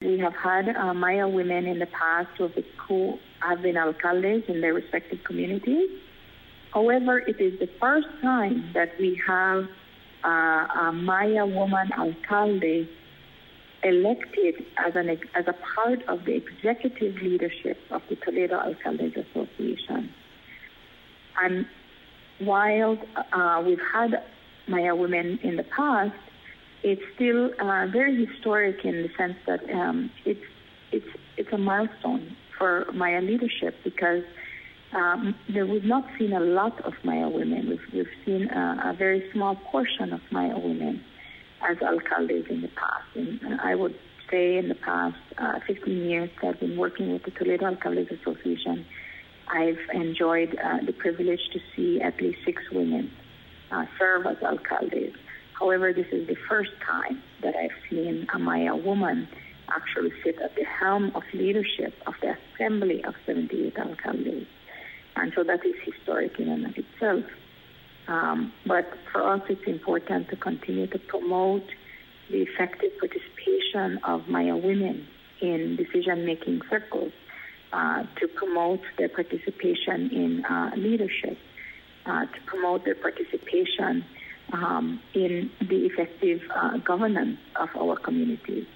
We have had uh, Maya women in the past who have been alcaldes in their respective communities. However, it is the first time that we have uh, a Maya woman alcalde elected as, an, as a part of the executive leadership of the Toledo Alcaldes Association. And while uh, we've had Maya women in the past, it's still uh, very historic in the sense that um, it's it's it's a milestone for Maya leadership because um, there, we've not seen a lot of Maya women. We've, we've seen a, a very small portion of Maya women as alcaldes in the past. And I would say in the past uh, 15 years that I've been working with the Toledo Alcaldes Association, I've enjoyed uh, the privilege to see at least six women uh, serve as alcaldes. However, this is the first time that I've seen a Maya woman actually sit at the helm of leadership of the assembly of 78 alcaldes. And so that is historic in and of itself. Um, but for us, it's important to continue to promote the effective participation of Maya women in decision-making circles, uh, to promote their participation in uh, leadership, uh, to promote their participation um, in the effective uh, governance of our communities.